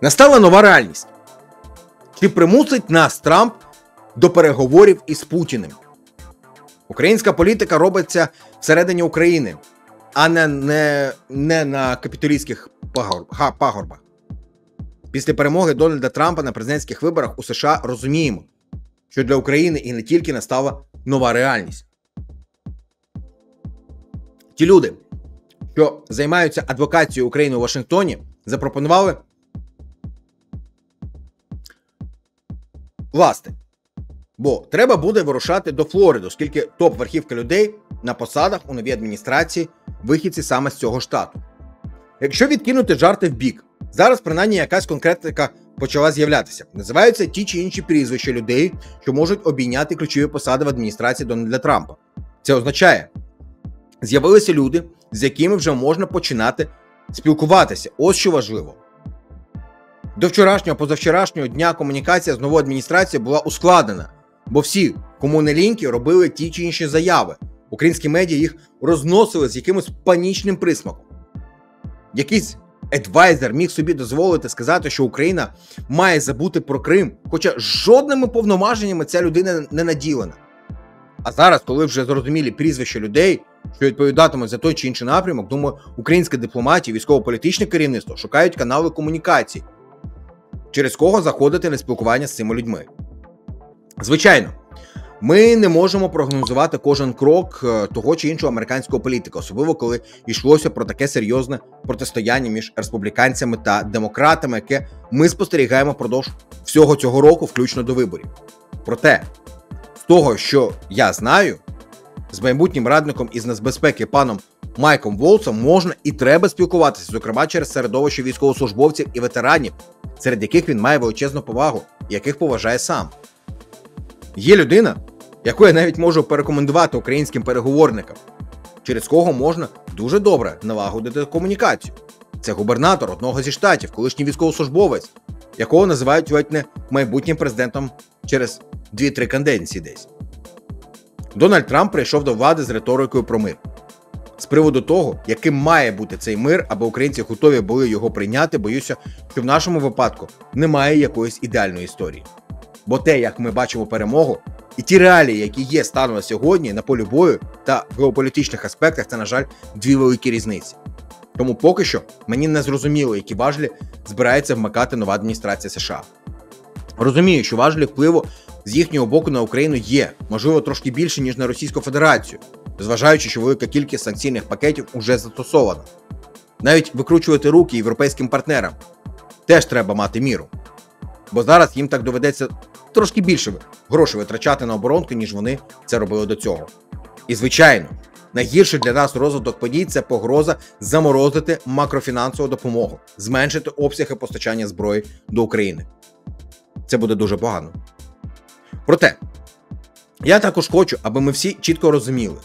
Настала нова реальність. Чи примусить нас Трамп до переговорів із Путіним? Українська політика робиться всередині України, а не не, не на капіталістських пагорбах. Після перемоги Дональда Трампа на президентських виборах у США розуміємо, що для України і не тільки настала нова реальність. Ті люди, що займаються адвокацією України у Вашингтоні, запропонували власти. Бо треба буде вирушати до Флориди, оскільки топ-верхівка людей на посадах у новій адміністрації вихідці саме з цього штату. Якщо відкинути жарти в бік, зараз принаймні якась конкретика почала з'являтися. Називаються ті чи інші прізвища людей, що можуть обійняти ключові посади в адміністрації Дональда Трампа. Це означає, з'явилися люди, з якими вже можна починати спілкуватися. Ось що важливо. До вчорашнього, позавчорашнього дня комунікація з новою адміністрацією була ускладнена, бо всі, кому не ліньки, робили ті чи інші заяви. Українські медіа їх розносили з якимось панічним присмаком. Якийсь Едвайзер міг собі дозволити сказати, що Україна має забути про Крим, хоча жодними повноваженнями ця людина не наділена. А зараз, коли вже зрозумілі прізвища людей, що відповідатимуть за той чи інший напрямок, думаю, українська дипломатія, військово-політичне керівництво шукають канали комунікації, через кого заходити на спілкування з цими людьми. Звичайно, ми не можемо прогнозувати кожен крок е, того чи іншого американського політика, особливо коли йшлося про таке серйозне протистояння між республіканцями та демократами, яке ми спостерігаємо впродовж всього цього року, включно до виборів. Проте, з того, що я знаю, з майбутнім радником із нацбезпеки паном Майком Волсом можна і треба спілкуватися, зокрема через середовище військовослужбовців і ветеранів, серед яких він має величезну повагу, яких поважає сам. Є людина, яку я навіть можу порекомендувати українським переговорникам, через кого можна дуже добре налагодити комунікацію. Це губернатор одного зі штатів, колишній військовослужбовець, якого називають ледь не майбутнім президентом через 2-3 канденції десь. Дональд Трамп прийшов до влади з риторикою про мир. З приводу того, яким має бути цей мир, аби українці готові були його прийняти, боюся, що в нашому випадку немає якоїсь ідеальної історії. Бо те, як ми бачимо перемогу, і ті реалії, які є станом на сьогодні на полі бою та в геополітичних аспектах, це, на жаль, дві великі різниці. Тому поки що мені не зрозуміло, які важлі збирається вмикати нова адміністрація США. Розумію, що важлі впливу з їхнього боку на Україну є, можливо, трошки більше, ніж на Російську Федерацію, зважаючи, що велика кількість санкційних пакетів уже застосована. Навіть викручувати руки європейським партнерам теж треба мати міру. Бо зараз їм так доведеться трошки більше грошей витрачати на оборонку, ніж вони це робили до цього. І звичайно, найгірший для нас розвиток подій це погроза заморозити макрофінансову допомогу, зменшити обсяги постачання зброї до України. Це буде дуже погано. Проте, я також хочу, аби ми всі чітко розуміли,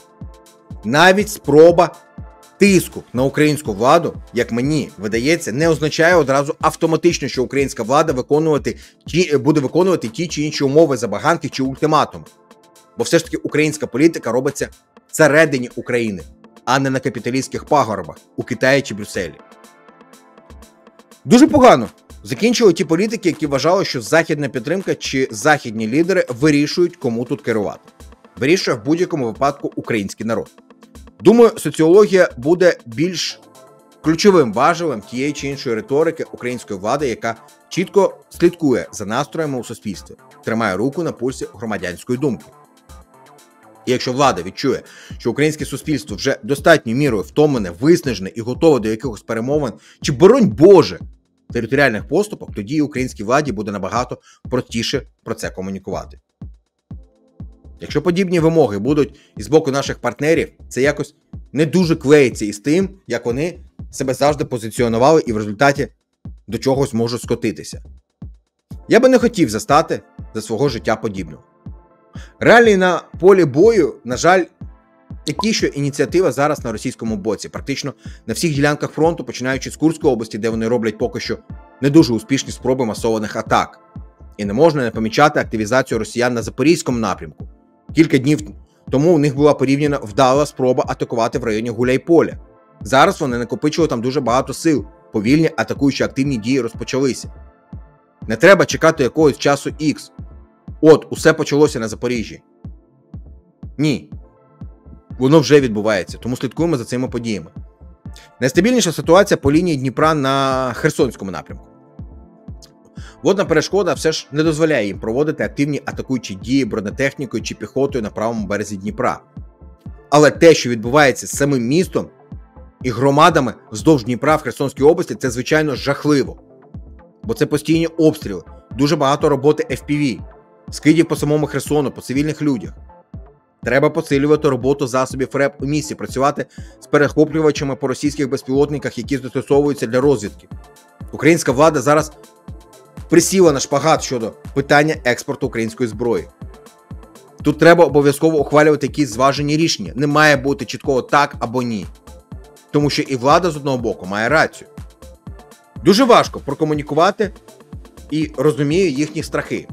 навіть спроба тиску на українську владу, як мені видається, не означає одразу автоматично, що українська влада виконувати ті буде виконувати ті чи інші умови забаганки чи ультиматуми. Бо все ж таки українська політика робиться всередині України, а не на капіталістських пагорбах у Китаї чи Брюсселі. Дуже погано закінчили ті політики, які вважали, що західна підтримка чи західні лідери вирішують, кому тут керувати. Вирішує в будь-якому випадку український народ. Думаю, соціологія буде більш ключовим важелем тієї чи іншої риторики української влади, яка чітко слідкує за настроями у суспільстві, тримає руку на пульсі громадянської думки. І якщо влада відчує, що українське суспільство вже достатньою мірою втомлене, виснажене і готове до якихось перемовин, чи боронь Боже територіальних поступок, тоді українській владі буде набагато простіше про це комунікувати. Якщо подібні вимоги будуть із боку наших партнерів, це якось не дуже клеїться із тим, як вони себе завжди позиціонували і в результаті до чогось можуть скотитися. Я би не хотів застати за свого життя подібного. Реалії на полі бою, на жаль, такі, що ініціатива зараз на російському боці, практично на всіх ділянках фронту, починаючи з Курської області, де вони роблять поки що не дуже успішні спроби масованих атак. І не можна не помічати активізацію росіян на запорізькому напрямку. Кілька днів тому у них була порівняна вдала спроба атакувати в районі Гуляйполя. Зараз вони накопичили там дуже багато сил, повільні атакуючі активні дії розпочалися. Не треба чекати якогось часу X. От, усе почалося на Запоріжжі. Ні. Воно вже відбувається, тому слідкуємо за цими подіями. Найстабільніша ситуація по лінії Дніпра на Херсонському напрямку. Водна перешкода все ж не дозволяє їм проводити активні атакуючі дії бронетехнікою чи піхотою на правому березі Дніпра. Але те, що відбувається з самим містом і громадами вздовж Дніпра в Херсонській області, це звичайно жахливо. Бо це постійні обстріли, дуже багато роботи FPV, скидів по самому Херсону, по цивільних людях. Треба посилювати роботу засобів РЕП у місті, працювати з перехоплювачами по російських безпілотниках, які застосовуються для розвідки. Українська влада зараз присіла на шпагат щодо питання експорту української зброї. Тут треба обов'язково ухвалювати якісь зважені рішення. Не має бути чіткого так або ні. Тому що і влада з одного боку має рацію. Дуже важко прокомунікувати і розумію їхні страхи.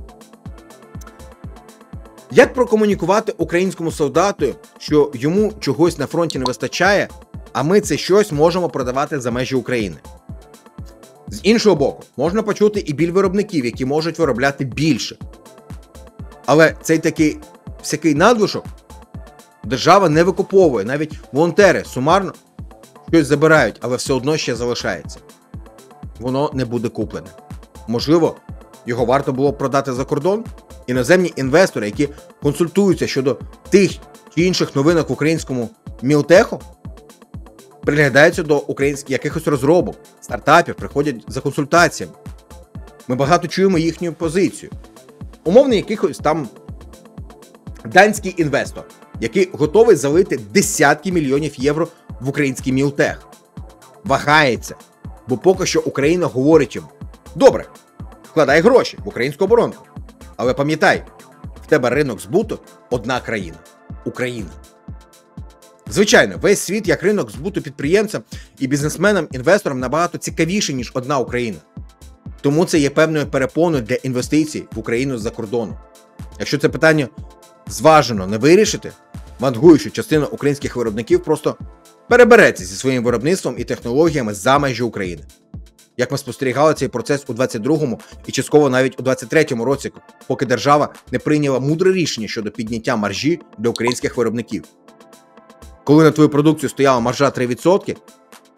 Як прокомунікувати українському солдату, що йому чогось на фронті не вистачає, а ми це щось можемо продавати за межі України? З іншого боку, можна почути і біль виробників, які можуть виробляти більше. Але цей такий всякий надлишок держава не викуповує. Навіть волонтери сумарно щось забирають, але все одно ще залишається. Воно не буде куплене. Можливо, його варто було продати за кордон. Іноземні інвестори, які консультуються щодо тих чи інших новинок в українському мілтеху, приглядаються до українських якихось розробок, стартапів, приходять за консультаціями. Ми багато чуємо їхню позицію. Умовний якихось там данський інвестор, який готовий залити десятки мільйонів євро в український мілтех. Вагається, бо поки що Україна говорить йому: добре, вкладай гроші в українську оборонку. Але пам'ятай, в тебе ринок збуту одна країна Україна. Звичайно, весь світ як ринок збуту підприємцям і бізнесменам, інвесторам набагато цікавіший, ніж одна Україна. Тому це є певною перепоною для інвестицій в Україну з-за кордону. Якщо це питання зважено не вирішити, вангую, що частина українських виробників просто перебереться зі своїм виробництвом і технологіями за межі України. Як ми спостерігали цей процес у 22-му і частково навіть у 23-му році, поки держава не прийняла мудре рішення щодо підняття маржі для українських виробників. Коли на твою продукцію стояла маржа 3%,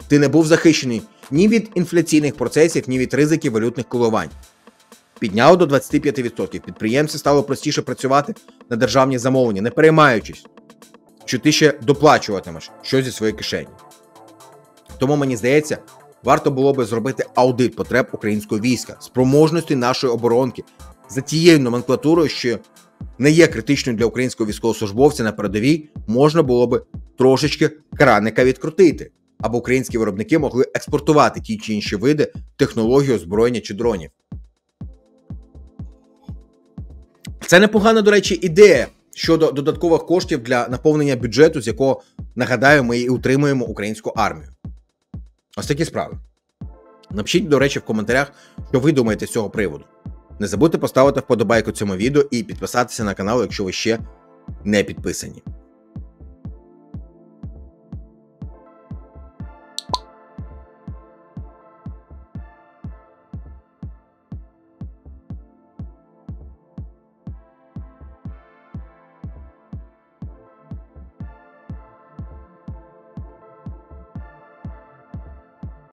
ти не був захищений ні від інфляційних процесів, ні від ризиків валютних коливань. Підняло до 25%. Підприємці стало простіше працювати на державні замовлення, не переймаючись, що ти ще доплачуватимеш щось зі своєї кишені. Тому мені здається, варто було би зробити аудит потреб українського війська, спроможності нашої оборонки за тією номенклатурою, що не є критичною для українського військовослужбовця на передовій, можна було би трошечки краника відкрутити, аби українські виробники могли експортувати ті чи інші види технології озброєння чи дронів. Це непогана, до речі, ідея щодо додаткових коштів для наповнення бюджету, з якого, нагадаю, ми і утримуємо українську армію. Ось такі справи. Напишіть, до речі, в коментарях, що ви думаєте з цього приводу. Не забудьте поставити вподобайку цьому відео і підписатися на канал, якщо ви ще не підписані.